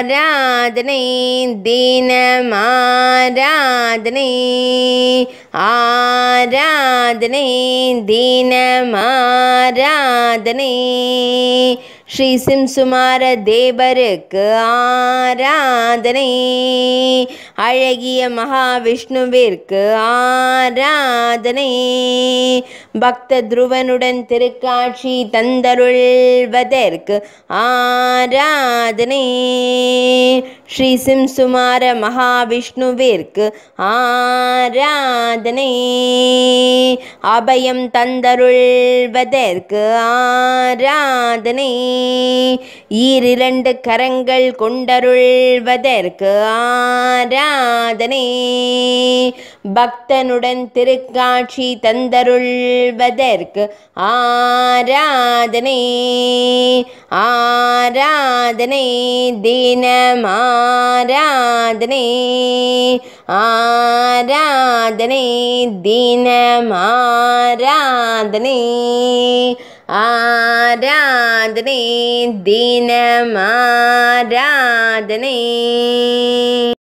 ஆராதனை தினமாராதனை. ஆராதனை தினமாராதனை. ஸ்ரீ சிம்சுமார தேவருக்கு ஆராதனை. அழகிய மகாவிஷ்ணுவிற்கு ஆராதனை. பக்த துருவனுடன் திருக்காட்சி தந்தருள்வதற்கு ஆராதனை. ஸ்ரீ சிம்சுமார மகாவிஷ்ணுவிற்கு ஆராதனை. அபயம் தந்தருள்வதற்கு ஆராதனை. ஈரிரண்டு கரங்கள் கொண்டருள்வதற்கு ஆராதனை. பக்தனுடன் திருக்காட்சி தந்தருள்வதற்கு ஆராதனை. ஆராதனை. தினம் दीनमराधने आराधने दीनमाराधने आराधने दीनमाराधने।